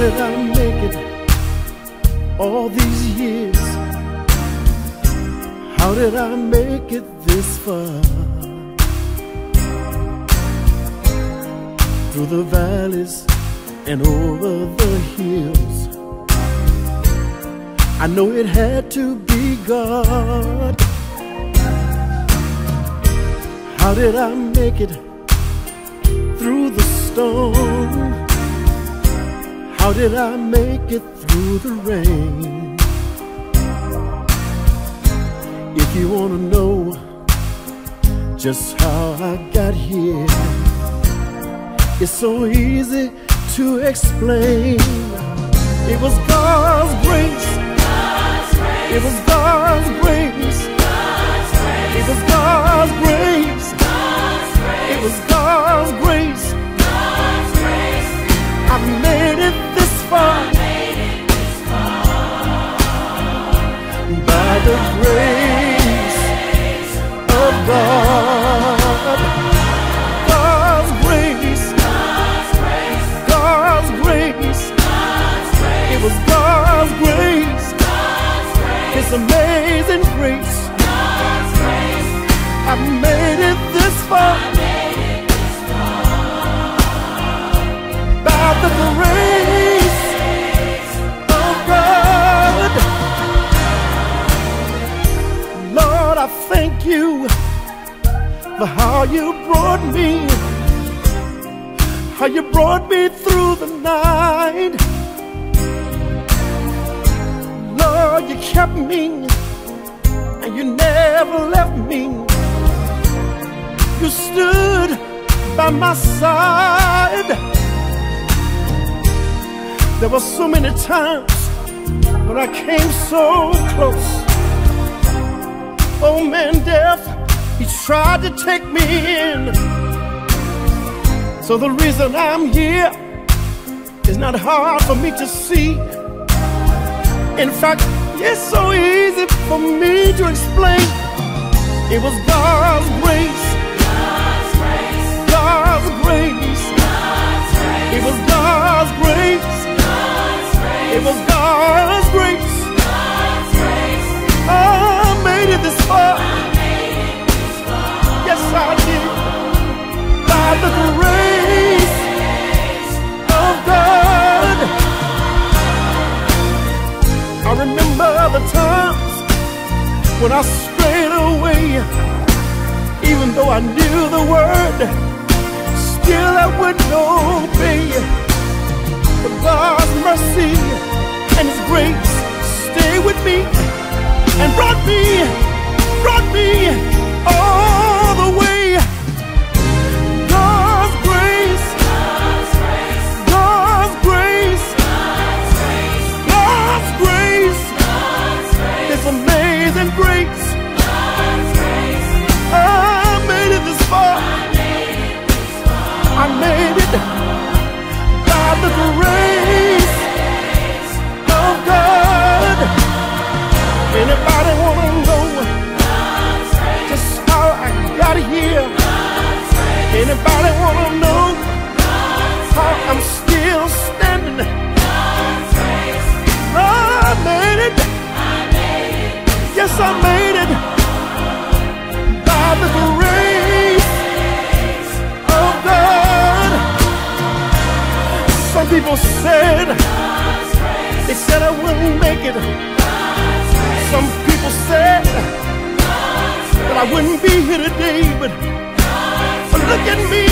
did I make it all these years? How did I make it this far? Through the valleys and over the hills. I know it had to be God. How did I make it through the storm? How did I make it through the rain? If you want to know just how I got here, it's so easy to explain. It was God's grace. It was God's grace. Amazing grace. I made it this far by the grace of God. Lord, I thank you for how you brought me, how you brought me through the night. You kept me and you never left me. You stood by my side. There were so many times when I came so close. Oh man, death, he tried to take me in. So the reason I'm here is not hard for me to see. In fact, it's so easy for me to explain. It was God's grace. Remember the times when I strayed away, even though I knew the word, still I wouldn't obey. Yes, I made it by the grace of God. Some people said, they said I wouldn't make it. Some people said that I wouldn't be here today, but, but look at me,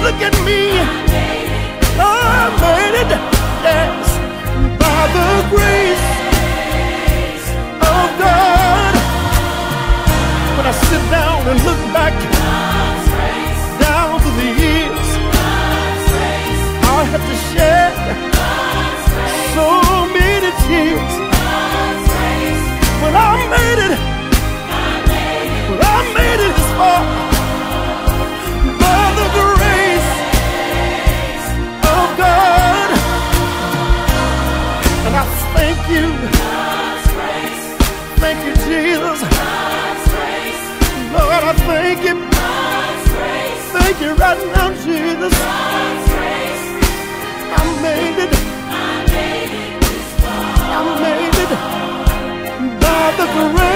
look at me. I made it, yes, by the grace thank you. Thank you right now, Jesus. I made it. I made it by the grace.